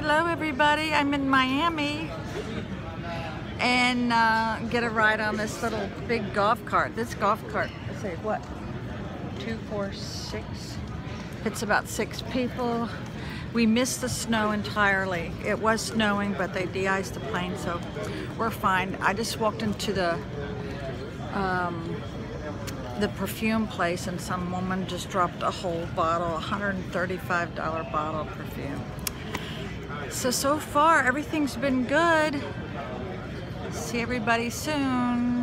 Hello everybody, I'm in Miami and uh, get a ride on this little big golf cart. This golf cart, let's say what, two, four, six? It's about six people. We missed the snow entirely. It was snowing, but they de-iced the plane, so we're fine. I just walked into the um, the perfume place and some woman just dropped a whole bottle, $135 bottle of perfume. So, so far everything's been good. See everybody soon.